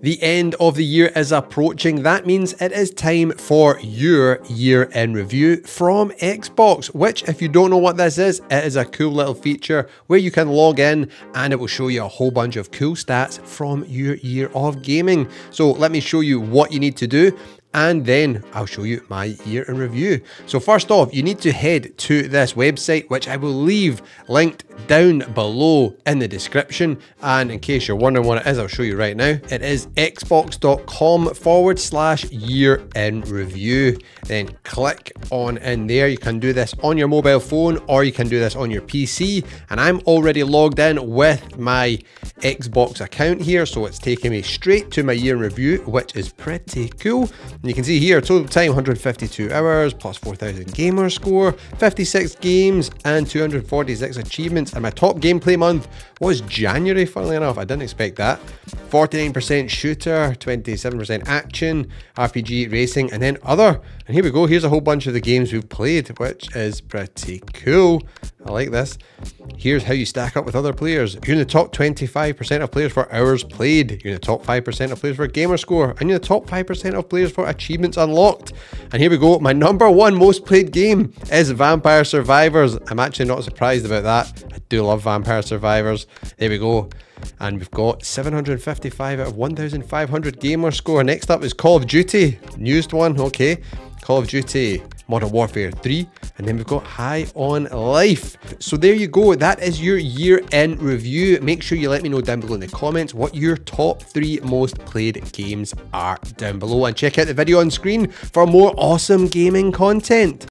The end of the year is approaching. That means it is time for your year in review from Xbox, which, if you don't know what this is, it is a cool little feature where you can log in and it will show you a whole bunch of cool stats from your year of gaming. So, let me show you what you need to do and then I'll show you my year in review. So first off, you need to head to this website, which I will leave linked down below in the description. And in case you're wondering what it is, I'll show you right now. It is xbox.com forward slash year in review. Then click on in there. You can do this on your mobile phone or you can do this on your PC. And I'm already logged in with my Xbox account here. So it's taking me straight to my year in review, which is pretty cool. And you can see here, total time 152 hours, plus 4,000 gamer score, 56 games, and 246 achievements. And my top gameplay month was January, funnily enough. I didn't expect that. 49% shooter, 27% action, RPG, racing, and then other. And here we go. Here's a whole bunch of the games we've played, which is pretty cool. I like this. Here's how you stack up with other players. You're in the top 25% of players for hours played. You're in the top 5% of players for gamer score. And you're in the top 5% of players for achievements unlocked. And here we go. My number one most played game is Vampire Survivors. I'm actually not surprised about that. I do love Vampire Survivors. There we go. And we've got 755 out of 1,500 gamer score. Next up is Call of Duty. Newest one, okay. Call of Duty Modern Warfare 3, and then we've got High on Life. So there you go, that is your year in review. Make sure you let me know down below in the comments what your top three most played games are down below, and check out the video on screen for more awesome gaming content.